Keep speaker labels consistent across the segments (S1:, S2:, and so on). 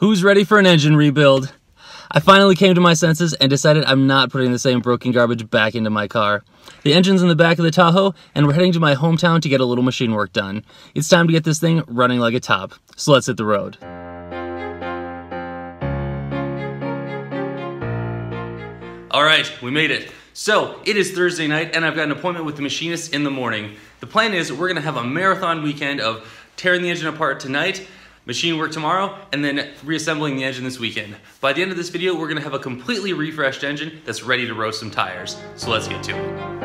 S1: Who's ready for an engine rebuild? I finally came to my senses and decided I'm not putting the same broken garbage back into my car. The engine's in the back of the Tahoe, and we're heading to my hometown to get a little machine work done. It's time to get this thing running like a top, so let's hit the road. Alright, we made it. So, it is Thursday night, and I've got an appointment with the machinist in the morning. The plan is we're gonna have a marathon weekend of tearing the engine apart tonight, machine work tomorrow, and then reassembling the engine this weekend. By the end of this video, we're gonna have a completely refreshed engine that's ready to roast some tires. So let's get to it.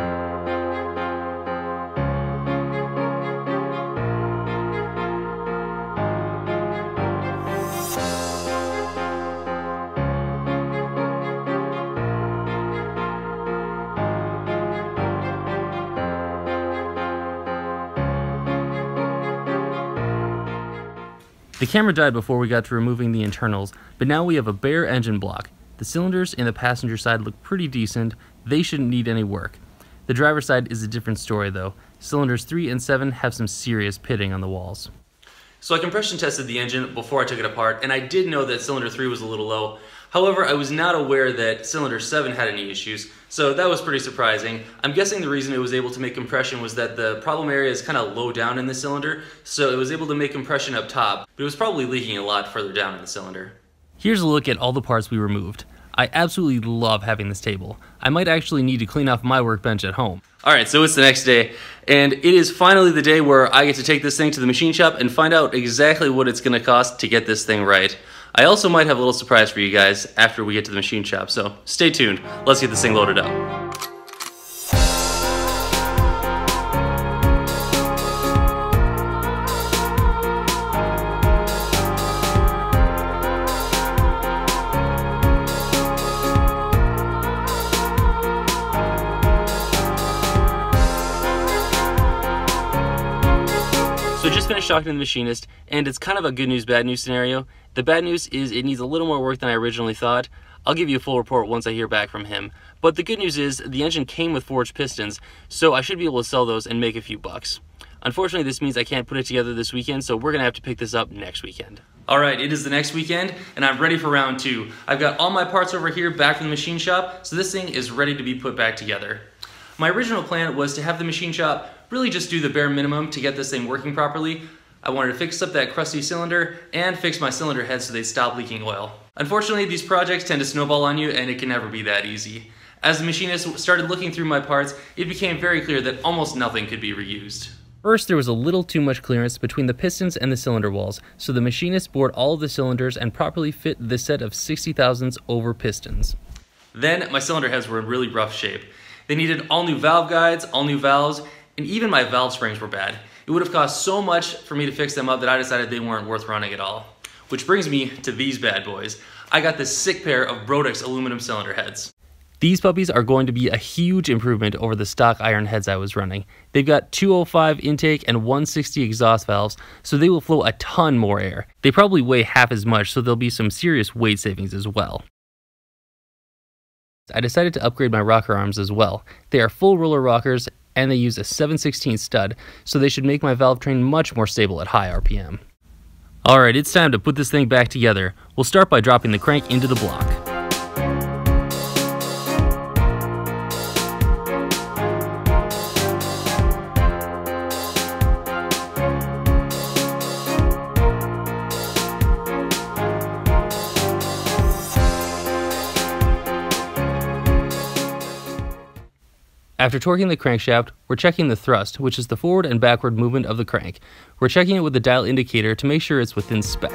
S1: The camera died before we got to removing the internals, but now we have a bare engine block. The cylinders in the passenger side look pretty decent, they shouldn't need any work. The driver's side is a different story though. Cylinders 3 and 7 have some serious pitting on the walls. So I compression tested the engine before I took it apart, and I did know that cylinder 3 was a little low. However, I was not aware that cylinder 7 had any issues, so that was pretty surprising. I'm guessing the reason it was able to make compression was that the problem area is kind of low down in the cylinder, so it was able to make compression up top, but it was probably leaking a lot further down in the cylinder. Here's a look at all the parts we removed. I absolutely love having this table. I might actually need to clean off my workbench at home. Alright, so it's the next day, and it is finally the day where I get to take this thing to the machine shop and find out exactly what it's going to cost to get this thing right. I also might have a little surprise for you guys after we get to the machine shop, so stay tuned. Let's get this thing loaded up. So just finished talking to the machinist, and it's kind of a good news, bad news scenario. The bad news is it needs a little more work than I originally thought. I'll give you a full report once I hear back from him. But the good news is the engine came with forged pistons, so I should be able to sell those and make a few bucks. Unfortunately, this means I can't put it together this weekend, so we're gonna have to pick this up next weekend. All right, it is the next weekend, and I'm ready for round two. I've got all my parts over here back from the machine shop, so this thing is ready to be put back together. My original plan was to have the machine shop really just do the bare minimum to get this thing working properly. I wanted to fix up that crusty cylinder and fix my cylinder head so they stop leaking oil. Unfortunately, these projects tend to snowball on you and it can never be that easy. As the machinist started looking through my parts, it became very clear that almost nothing could be reused. First, there was a little too much clearance between the pistons and the cylinder walls, so the machinist bored all of the cylinders and properly fit the set of 60 thousandths over pistons. Then, my cylinder heads were in really rough shape. They needed all new valve guides, all new valves, and even my valve springs were bad. It would have cost so much for me to fix them up that I decided they weren't worth running at all. Which brings me to these bad boys. I got this sick pair of Brodix aluminum cylinder heads. These puppies are going to be a huge improvement over the stock iron heads I was running. They've got 205 intake and 160 exhaust valves, so they will flow a ton more air. They probably weigh half as much, so there'll be some serious weight savings as well. I decided to upgrade my rocker arms as well. They are full roller rockers and they use a 716 stud, so they should make my valve train much more stable at high RPM. Alright, it's time to put this thing back together. We'll start by dropping the crank into the block. After torquing the crankshaft, we're checking the thrust, which is the forward and backward movement of the crank. We're checking it with the dial indicator to make sure it's within spec.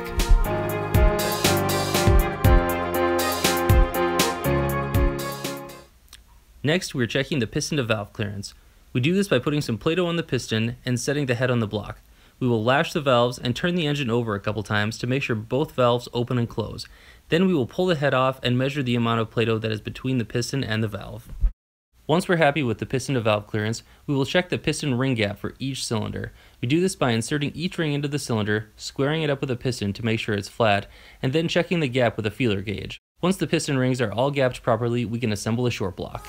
S1: Next, we're checking the piston to valve clearance. We do this by putting some Play-Doh on the piston and setting the head on the block. We will lash the valves and turn the engine over a couple times to make sure both valves open and close. Then we will pull the head off and measure the amount of Play-Doh that is between the piston and the valve. Once we're happy with the piston to valve clearance, we will check the piston ring gap for each cylinder. We do this by inserting each ring into the cylinder, squaring it up with a piston to make sure it's flat, and then checking the gap with a feeler gauge. Once the piston rings are all gapped properly, we can assemble a short block.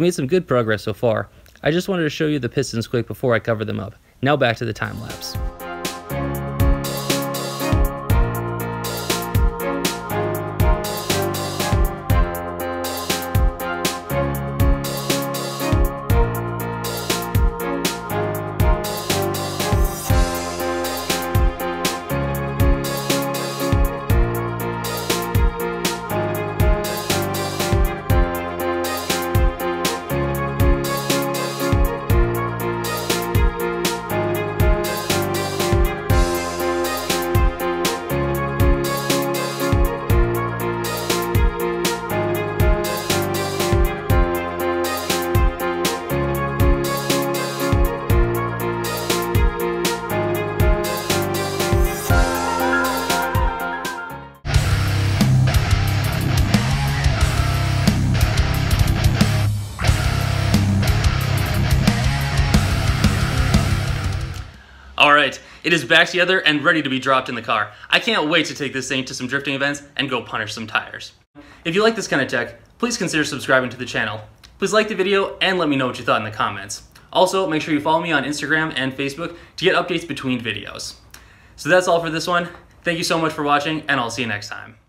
S1: We made some good progress so far. I just wanted to show you the pistons quick before I cover them up. Now back to the time lapse. It is back together and ready to be dropped in the car. I can't wait to take this thing to some drifting events and go punish some tires. If you like this kind of tech, please consider subscribing to the channel. Please like the video and let me know what you thought in the comments. Also, make sure you follow me on Instagram and Facebook to get updates between videos. So that's all for this one. Thank you so much for watching, and I'll see you next time.